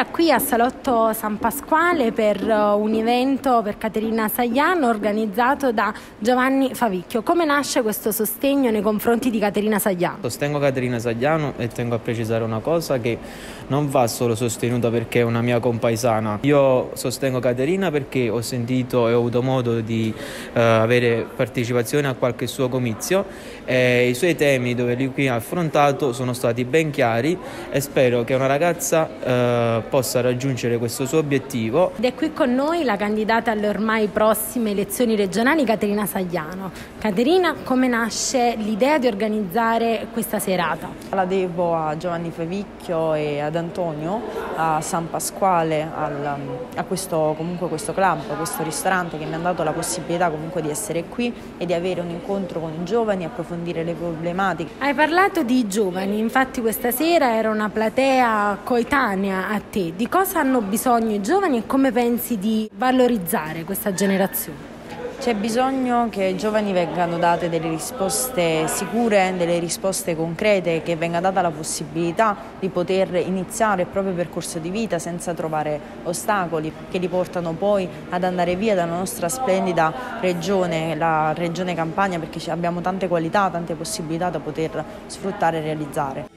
sera qui a Salotto San Pasquale per uh, un evento per Caterina Sagliano organizzato da Giovanni Favicchio. Come nasce questo sostegno nei confronti di Caterina Sagliano? Sostengo Caterina Sagliano e tengo a precisare una cosa che non va solo sostenuta perché è una mia compaesana. Io sostengo Caterina perché ho sentito e ho avuto modo di uh, avere partecipazione a qualche suo comizio e i suoi temi dove lui qui ha affrontato sono stati ben chiari e spero che una ragazza uh, possa raggiungere questo suo obiettivo. Ed è qui con noi la candidata alle ormai prossime elezioni regionali Caterina Sagliano. Caterina, come nasce l'idea di organizzare questa serata? La devo a Giovanni Favicchio e ad Antonio, a San Pasquale, al, a questo, comunque questo club, questo ristorante che mi hanno dato la possibilità comunque di essere qui e di avere un incontro con i giovani, approfondire le problematiche. Hai parlato di giovani, infatti questa sera era una platea coetanea a te. Di cosa hanno bisogno i giovani e come pensi di valorizzare questa generazione? C'è bisogno che ai giovani vengano date delle risposte sicure, delle risposte concrete, che venga data la possibilità di poter iniziare il proprio percorso di vita senza trovare ostacoli che li portano poi ad andare via dalla nostra splendida regione, la regione Campania, perché abbiamo tante qualità, tante possibilità da poter sfruttare e realizzare.